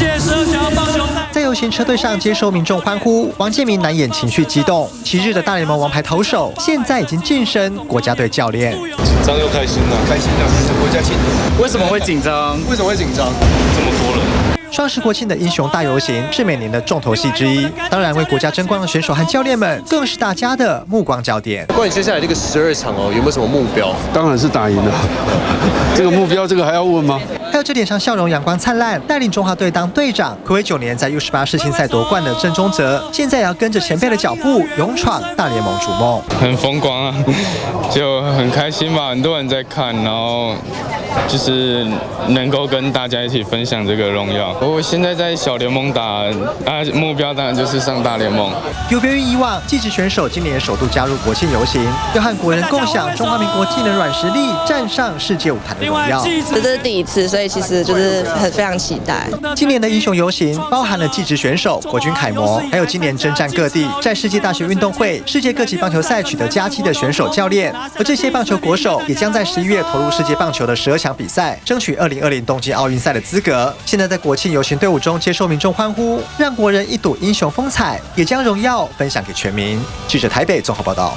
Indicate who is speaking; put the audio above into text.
Speaker 1: 届十二强棒球赛。
Speaker 2: 在游行车队上接受民众欢呼，王建民难掩情绪激动。昔日的大联盟王牌投手，现在已经晋升国家队教练。
Speaker 3: 紧张又开心了，
Speaker 4: 开心啊！国家庆
Speaker 5: 祝。为什么会紧张？
Speaker 4: 为什么会紧张？
Speaker 3: 这么多人。
Speaker 2: 双十国庆的英雄大游行是每年的重头戏之一，当然为国家争光的选手和教练们更是大家的目光焦点。
Speaker 3: 关于接下来这个十二场哦，有没有什么目标？
Speaker 6: 当然是打赢了。这个目标，这个还要问吗？
Speaker 2: 还有这点上笑容阳光灿烂，带领中华队当队长，暌违九年在 U18 世青赛夺冠的郑中泽，现在也要跟着前辈的脚步，勇闯大联盟逐梦。
Speaker 7: 很风光啊，就很开心吧，很多人在看，然后就是能够跟大家一起分享这个荣耀。我现在在小联盟打，啊，目标当然就是上大联盟。
Speaker 2: 有别于以往，技职选手今年首度加入国庆游行，要和国人共享中华民国技能软实力，站上世界舞台的荣耀。
Speaker 8: 这是第一次，所以其实就是很非常期待。
Speaker 2: 今年的英雄游行包含了技职选手、国军楷模，还有今年征战各地，在世界大学运动会、世界各级棒球赛取得佳绩的选手、教练。而这些棒球国手也将在十一月投入世界棒球的十二强比赛，争取二零二零东京奥运赛的资格。现在在国庆游行队伍中接受民众欢呼，让国人一睹英雄风采，也将荣耀分享给全民。记者台北综合报道。